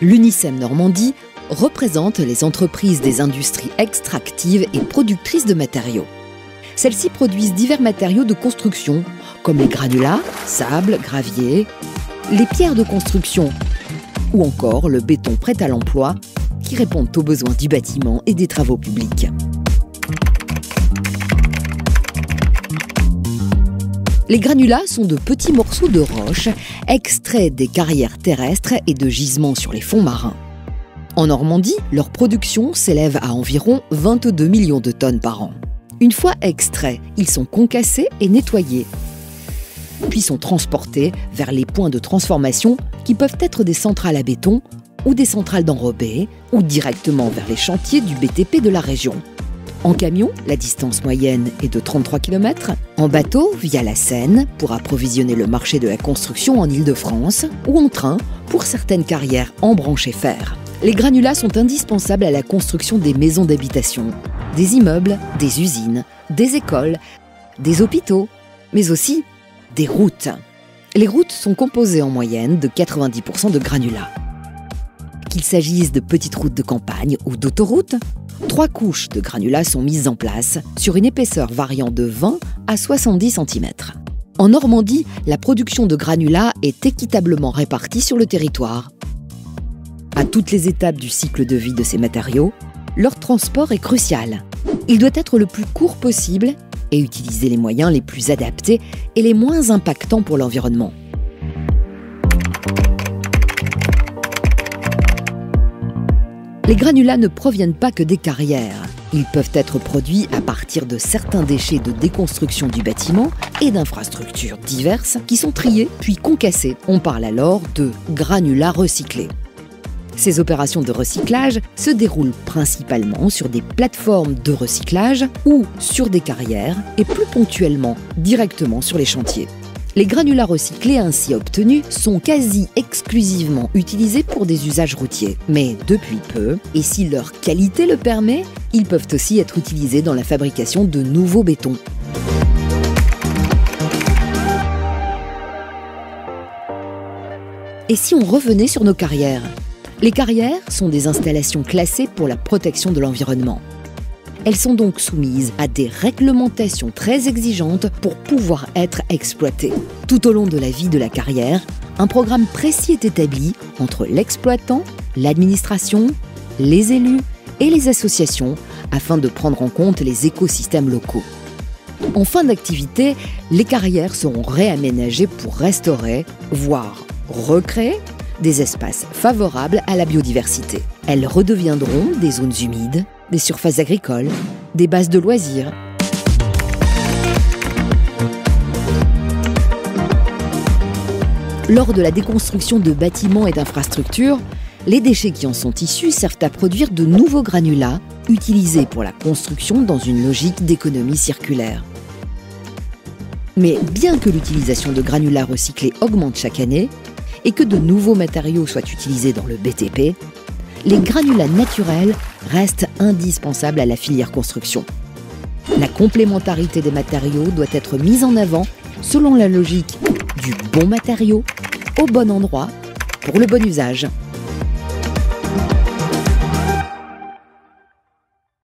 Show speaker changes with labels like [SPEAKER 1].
[SPEAKER 1] L'UNICEM Normandie représente les entreprises des industries extractives et productrices de matériaux. Celles-ci produisent divers matériaux de construction, comme les granulats, sable, gravier, les pierres de construction ou encore le béton prêt à l'emploi qui répondent aux besoins du bâtiment et des travaux publics. Les granulats sont de petits morceaux de roche extraits des carrières terrestres et de gisements sur les fonds marins. En Normandie, leur production s'élève à environ 22 millions de tonnes par an. Une fois extraits, ils sont concassés et nettoyés, puis sont transportés vers les points de transformation qui peuvent être des centrales à béton ou des centrales d'enrobés, ou directement vers les chantiers du BTP de la région. En camion, la distance moyenne est de 33 km. En bateau, via la Seine, pour approvisionner le marché de la construction en Île-de-France. Ou en train, pour certaines carrières embranchées fer. Les granulats sont indispensables à la construction des maisons d'habitation, des immeubles, des usines, des écoles, des hôpitaux, mais aussi des routes. Les routes sont composées en moyenne de 90% de granulats. Qu'il s'agisse de petites routes de campagne ou d'autoroutes, trois couches de granulats sont mises en place sur une épaisseur variant de 20 à 70 cm. En Normandie, la production de granulats est équitablement répartie sur le territoire. À toutes les étapes du cycle de vie de ces matériaux, leur transport est crucial. Il doit être le plus court possible et utiliser les moyens les plus adaptés et les moins impactants pour l'environnement. Les granulats ne proviennent pas que des carrières. Ils peuvent être produits à partir de certains déchets de déconstruction du bâtiment et d'infrastructures diverses qui sont triés puis concassés. On parle alors de granulats recyclés. Ces opérations de recyclage se déroulent principalement sur des plateformes de recyclage ou sur des carrières et plus ponctuellement directement sur les chantiers. Les granulats recyclés ainsi obtenus sont quasi exclusivement utilisés pour des usages routiers. Mais depuis peu, et si leur qualité le permet, ils peuvent aussi être utilisés dans la fabrication de nouveaux bétons. Et si on revenait sur nos carrières? Les carrières sont des installations classées pour la protection de l'environnement. Elles sont donc soumises à des réglementations très exigeantes pour pouvoir être exploitées. Tout au long de la vie de la carrière, un programme précis est établi entre l'exploitant, l'administration, les élus et les associations afin de prendre en compte les écosystèmes locaux. En fin d'activité, les carrières seront réaménagées pour restaurer, voire recréer des espaces favorables à la biodiversité. Elles redeviendront des zones humides, des surfaces agricoles, des bases de loisirs. Lors de la déconstruction de bâtiments et d'infrastructures, les déchets qui en sont issus servent à produire de nouveaux granulats utilisés pour la construction dans une logique d'économie circulaire. Mais bien que l'utilisation de granulats recyclés augmente chaque année, et que de nouveaux matériaux soient utilisés dans le BTP, les granulats naturels restent indispensables à la filière construction. La complémentarité des matériaux doit être mise en avant selon la logique du bon matériau au bon endroit pour le bon usage.